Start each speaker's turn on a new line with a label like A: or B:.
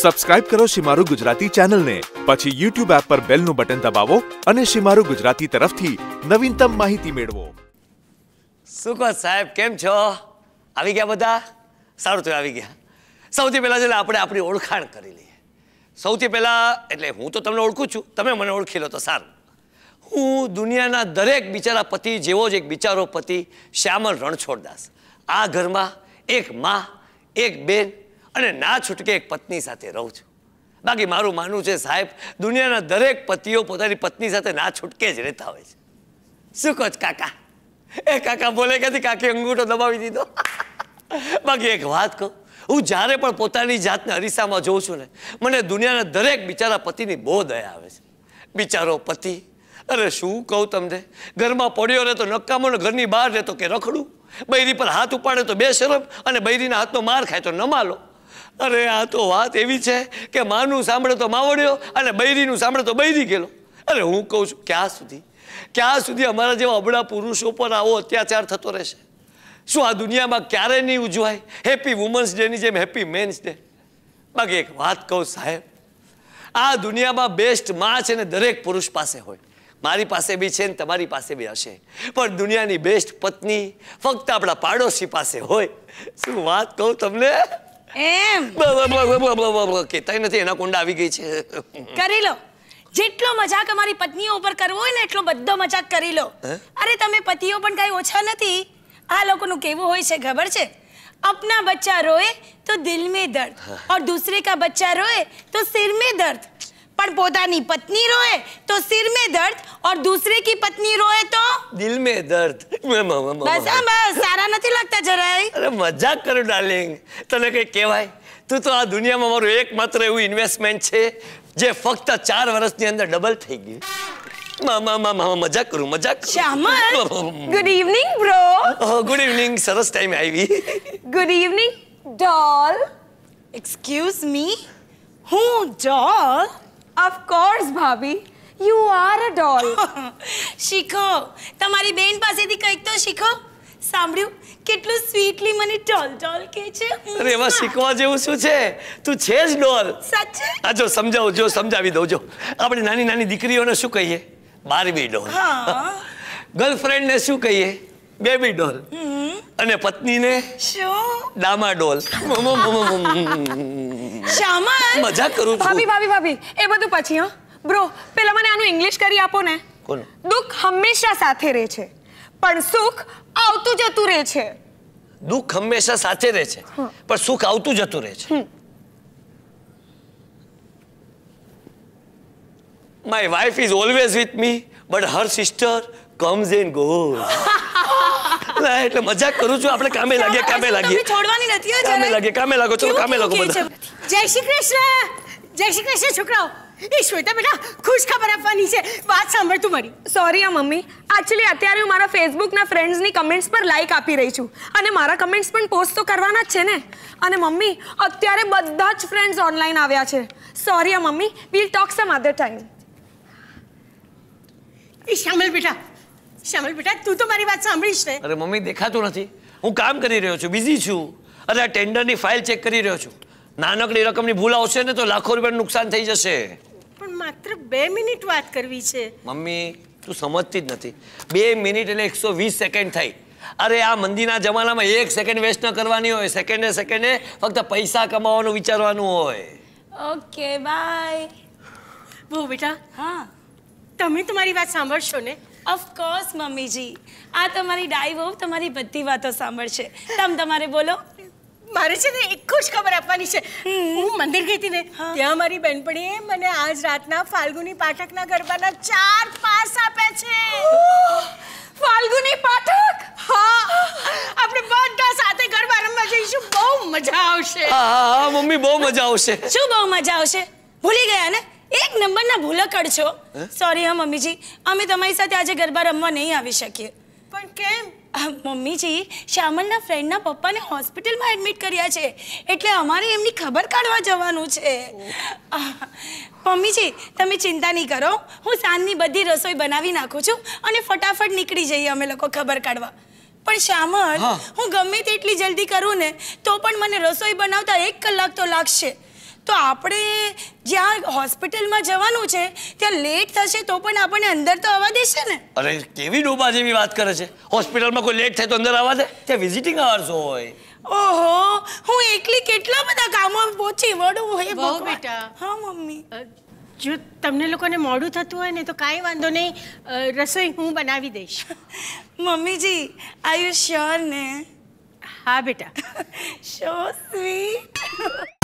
A: Subscribe કરો શિમારું ગુજરાતી ચેનલને પછી યુટ્યુબ એપ પર બેલનું બટન દબાવો અને શિમારું ગુજરાતી તરફથી નવીનતમ માહિતી મેળવો.
B: શું કહો સાહેબ, કેમ છો? આવી ગયા બધા? સારું તો આવી ગયા. સૌથી પહેલાં છે આપણે આપણી ઓળખાણ કરી લઈએ. સૌથી પહેલાં, એટલે હું તો તમને ઓળખું છું, તમે મને ઓળખી લો તો સારું. હું દુનિયાના દરેક બિચારા પતિ જેવો જ એક બિચારો પતિ શ્યામલ રણછોડદાસ. આ ઘરમાં એક મા, એક બેન અને ના છૂટકે એક પત્ની સાથે રહું છું. બાકી મારું માનવું છે, સાહેબ, દુનિયાના દરેક પતિઓ પોતાની પત્ની સાથે ના છૂટકે જ રહેતા હોય છે. શું કહો કાકા? એ કાકા બોલે ક્યાંથી? કાકી અંગૂઠો દબાવી દીધો. બાકી એક વાત કહું, હું જ્યારે પણ પોતાની જાતને અરીસામાં જોઉં છું ને, મને દુનિયાના દરેક બિચારા પતિની બહુ દયા આવે છે. બિચારો પતિ, અરે શું કહું તમને? ઘરમાં પડ્યો રહેતો નકામો ને ઘરની બહાર રહેતો કે રખડું? બૈરી પર હાથ ઉપાડે તો બે શરમ અને બૈરીના હાથનો માર ખાય તો નમાલો. અરે, આ તો વાત એવી છે કે માનું સાંભળે તો માવડ્યો અને બૈરીનું સાંભળે તો બૈરી ગયેલો. અરે, હું કહું છું, ક્યાં સુધી? ક્યાં સુધી અમારા જેવા અબળા પુરુષો પર આવો અત્યાચાર થતો રહેશે? શું આ દુનિયામાં ક્યારે નહીં ઉજવાય? હેપી વુમન્સ ડેની જેમ હેપી મેન્સ ડે બાકી એક વાત કહું સાહેબ, આ દુનિયામાં બેસ્ટમાં છે ને દરેક પુરુષ પાસે હોય. મારી પાસે બી છે ને તમારી પાસે બી હશે. પણ દુનિયાની બેસ્ટ પત્ની ફક્ત આપણા પાડોશી પાસે હોય. શું વાત કહું તમને?
C: એમ
B: કેતાય નથી એના કુંડા આવી ગઈ છે
C: કરી લો જેટલો મજાક અમારી પત્નીઓ ઉપર કરવો હોય ને એટલો બધો મજાક કરી લો અરે તમે પતિઓ પણ કઈ ઓછા નથી આ લોકોનું કેવું હોય છે ખબર છે अपना बच्चा रोए तो દિલ में દર્દ और दूसरे का बच्चा रोए तो सिर में दर्द પણ પોતાની પત્ની રોએ તો सिर में दर्द और दूसरे की पत्नी रोए तो
B: दिल में दर्द
C: બસ સારા નથી લાગતા જરાય
B: અરે મજાક કરો ડાર્લિંગ તને કઈ કહેવાય તું તો આ દુનિયામાં મારું એકમાત્ર એવું ઇન્વેસ્ટમેન્ટ છે જે ફક્ત ચાર વર્ષની અંદર ડબલ થઈ ગયું મામા મામા મજાક કરું મજાક
C: Shyamal good evening
B: bro good evening સરસ ટાઈમ આવી
C: good evening doll excuse me હું ડોલ
D: ઓફ કોર્સ ભાભી. યુ આર અ ડોલ
C: શીખો. તમારી બેન પાસેથી કંઈક તો શીખો. સાંભળ્યું? કેટલું સ્વીટલી મને ડોલ ડોલ કે છે.
B: અરે એમાં શીખવા જેવું શું છે? તું છે જ ડોલ
C: સાચે?
B: આ જો સમજાવું જો સમજાવી દઉં જો. આપણે નાની નાની દીકરીઓને શું કહીએ? બારબી ડોલ
C: હા.
B: ગર્લફ્રેન્ડને શું કહીએ? બેબી ડોલ અને પત્નીને
C: શું?
B: ડામા ડોલ
C: શ્યામલ
B: મજાક કરું છું.
D: ભાભી ભાભી એ બધું પછી હા. બ્રો પેલા મને આનું ઇંગ્લિશ કરી આપો ને.
B: કોનું?
D: દુઃખ હંમેશા સાથે રહે છે. પણ સુખ આવતું જતું રહે છે.
B: દુઃખ હંમેશા સાથે રહે છે. પણ સુખ આવતું જતું રહે છે. My wife is always with me but her sister comes and goes એટલે મજાક કરું છું. આપણે કામે લાગીએ કામે લાગીએ.
C: છોડવાની નથી
B: કામે. લાગીએ કામે લાગો ચલો કામે લાગો બધા?
E: જય શ્રી કૃષ્ણ. જય શ્રી કૃષ્ણ છોકરાઓ. એ શ્વેતા બેટા ખુશ ખબર આપવાની છે. વાત સાંભળ તું મારી.
D: સોરી આ મમ્મી. એકચ્યુઅલી અત્યારે હું મારા ફેસબુકના ફ્રેન્ડ્સની કમેન્ટ્સ પર લાઈક આપી રહી છું. અને મારા કમેન્ટ્સ પણ પોસ્ટ તો કરવાના જ છે ને. અને મમ્મી અત્યારે બધા જ ફ્રેન્ડ્સ ઓનલાઈન આવ્યા છે. સોરી આ mummy. We'll talk some other time
E: એ શ્યામલ બેટા. શ્યામલ બેટા તું તો મારી વાત સાંભળીશ ને.
B: અરે મમ્મી દેખાતું નથી. હું કામ કરી રહ્યો છું બિઝી છું. અરે આ ટેન્ડરની ફાઇલ ચેક કરી રહ્યો છું. નાનકડી રકમની ભૂલ આવશે ને તો લાખો રૂપિયાનું નુકસાન થઈ જશે.
E: પણ માત્ર બે મિનિટ વાત કરવી છે.
B: મમ્મી તું સમજતી જ નથી. બે મિનિટ એટલે એકસો વીસ સેકન્ડ થઈ. અરે આ મંદીના જમાનામાં એક સેકન્ડ વેસ્ટ ન કરવાની હોય. સેકન્ડે સેકન્ડે ફક્ત પૈસા કમાવાનું વિચારવાનું હોય.
C: Okay bye.
E: બહુ બેટા
C: હા.
E: તમે તમારી વાત સાંભળશો ને?
C: ઓફકોર્સ મમ્મીજી. આ તમારી ડાઈ વહુ તમારી બધી વાતો સાંભળશે. તમ તમારે બોલો.
E: મારે છે ને એક જ ખબર આપવાની છે. હું મંદિર ગઈ હતી ને ત્યાં મારી બેનપણીએ મને આજ રાતના ફાલ્ગુની પાઠકના ગરબાના ચાર પાસ આપ્યા છે.
D: ફાલ્ગુની પાઠક?
E: હા. આપણે બધા સાથે ગરબા રમવા જઈશું. બહુ મજા આવશે.
B: હા મમ્મી બહુ મજા આવશે.
C: શું બહુ મજા આવશે? ભૂલી ગયા ને? એક નંબરના ભૂલકડ છો. સોરી હા મમ્મીજી. અમે તમારી સાથે આજે ગરબા રમવા નહીં આવી શકીએ.
E: પણ કેમ?
C: મમ્મીજી શ્યામલના ફ્રેન્ડના પપ્પાને હોસ્પિટલમાં એડમિટ કર્યા છે. એટલે અમારે એમની ખબર કાઢવા જવાનું છે. મમ્મીજી તમે ચિંતા નહીં કરો. હું સાંજની બધી રસોઈ બનાવી નાખું છું અને ફટાફટ નીકળી જઈએ અમે લોકો ખબર કાઢવા. પણ શ્યામલ
B: હું
C: ગમે તેટલી જલ્દી કરું ને તો પણ મને રસોઈ બનાવતા એક કલાક તો લાગશે. તો આપણે જ્યાં હોસ્પિટલમાં જવાનું છે ત્યાં લેટ થશે તો પણ આપણને અંદર તો આવવા દેશે ને?
B: અરે કેવી ડોબા જેવી વાત કરે છે? હોસ્પિટલમાં કોઈ લેટ થાય તો અંદર આવવા દે? ત્યાં વિઝિટિંગ અવર્સ હોય.
C: ઓહો હું એકલી કેટલા બધા કામો પહોંચી વળું હે
E: બહુ બેટા.
C: હા મમ્મી.
E: જો તમને લોકોને મોડું થતું હોય ને તો કાંઈ વાંધો નહીં. રસોઈ હું બનાવી દઈશ.
C: મમ્મીજી આર યુ શ્યોર ને?
E: હા બેટા.
C: Show sweet